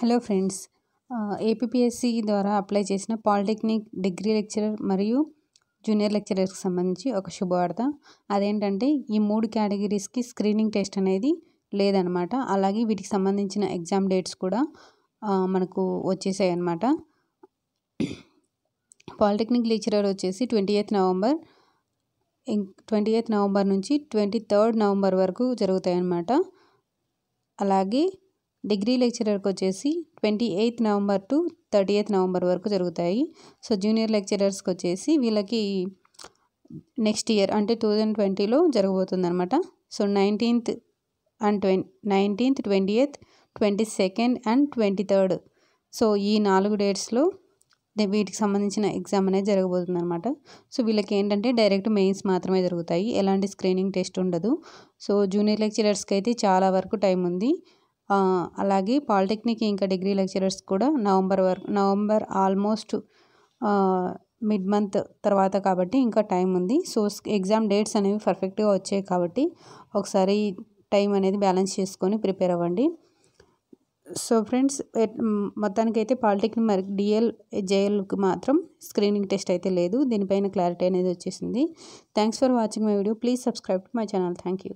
Hello friends APSC ద్వారా apply చేసిన polytechnic degree lecturer మరియు జూనియర్ లెక్చరర్స్కి సంబంధించి ఒక శుభవార్త. అదేంటంటే ఈ మూడు కేటగిరీస్కి స్క్రీనింగ్ టెస్ట్ అనేది లేదనమాట. అలాగే వీటికి సంబంధించిన ఎగ్జామ్ డేట్స్ కూడా మనకు వచ్చేసాయి అనమాట పాలిటెక్నిక్ లెక్చరర్ వచ్చేసి twenty eighth November twenty eighth November నుంచి ట్వంటీ థర్డ్ నవంబర్ వరకు జరుగుతాయి అన్నమాట అలాగే డిగ్రీ లెక్చరర్కి వచ్చేసి twenty eighth November to thirty eighth November వరకు జరుగుతాయి. సో జూనియర్ లెక్చరర్స్కి వచ్చేసి వీళ్ళకి నెక్స్ట్ ఇయర్ అంటే టూ థౌజండ్ ట్వంటీలో జరగబోతుంది అనమాట so nineteenth and twenty nineteenth twenty eighth twenty second and twenty third. So ఈ నాలుగు డేట్స్లో వీటికి సంబంధించిన ఎగ్జామ్ అనేది జరగబోతుంది అనమాట సో వీళ్ళకి ఏంటంటే డైరెక్ట్ మెయిన్స్ మాత్రమే జరుగుతాయి. ఎలాంటి స్క్రీనింగ్ టెస్ట్ ఉండదు. సో జూనియర్ లెక్చరర్స్కి అయితే చాలా వరకు టైం ఉంది అలాగే పాలిటెక్నిక్ ఇంకా డిగ్రీ లెక్చరర్స్ కూడా నవంబర్ వరకు నవంబర్ ఆల్మోస్ట్ మిడ్ మంత్ తర్వాత కాబట్టి ఇంకా టైం ఉంది. సో ఎగ్జామ్ డేట్స్ అనేవి పర్ఫెక్ట్గా వచ్చాయి కాబట్టి ఒకసారి టైం అనేది బ్యాలెన్స్ చేసుకొని ప్రిపేర్ అవ్వండి. సో ఫ్రెండ్స్ మొత్తానికైతే పాలిటెక్నిక్ మరి డిఎల్ జేఎల్కి మాత్రం స్క్రీనింగ్ టెస్ట్ అయితే లేదు. దీనిపైన క్లారిటీ అనేది వచ్చేసింది. Thanks for watching my video. Please subscribe to my channel. Thank you.